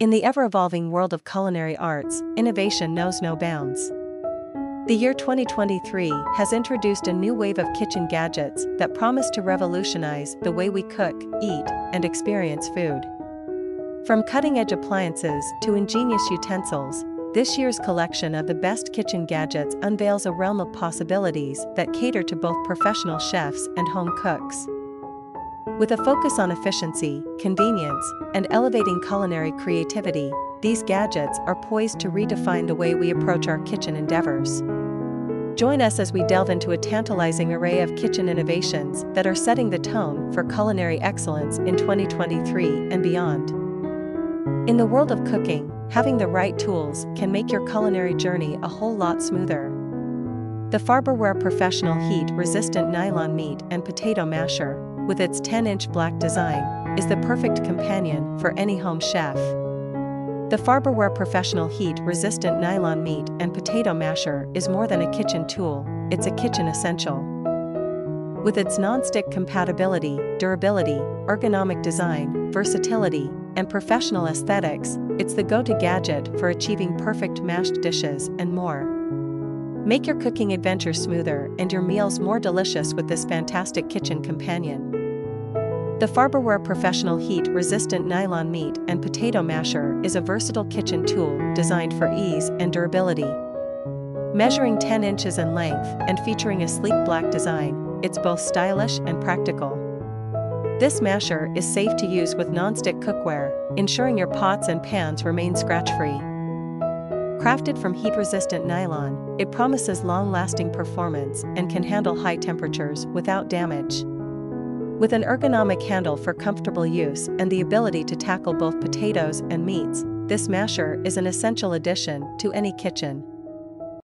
In the ever evolving world of culinary arts, innovation knows no bounds. The year 2023 has introduced a new wave of kitchen gadgets that promise to revolutionize the way we cook, eat, and experience food. From cutting edge appliances to ingenious utensils, this year's collection of the best kitchen gadgets unveils a realm of possibilities that cater to both professional chefs and home cooks. With a focus on efficiency, convenience, and elevating culinary creativity, these gadgets are poised to redefine the way we approach our kitchen endeavors. Join us as we delve into a tantalizing array of kitchen innovations that are setting the tone for culinary excellence in 2023 and beyond. In the world of cooking, having the right tools can make your culinary journey a whole lot smoother. The Farberware Professional Heat Resistant Nylon Meat and Potato Masher, with its 10 inch black design, is the perfect companion for any home chef. The Farberware Professional Heat Resistant Nylon Meat and Potato Masher is more than a kitchen tool, it's a kitchen essential. With its non-stick compatibility, durability, ergonomic design, versatility, and professional aesthetics, it's the go to gadget for achieving perfect mashed dishes and more. Make your cooking adventure smoother and your meals more delicious with this fantastic kitchen companion. The Farberware Professional Heat Resistant Nylon Meat and Potato Masher is a versatile kitchen tool designed for ease and durability. Measuring 10 inches in length and featuring a sleek black design, it's both stylish and practical. This masher is safe to use with non-stick cookware, ensuring your pots and pans remain scratch-free. Crafted from heat-resistant nylon, it promises long-lasting performance and can handle high temperatures without damage. With an ergonomic handle for comfortable use and the ability to tackle both potatoes and meats, this masher is an essential addition to any kitchen.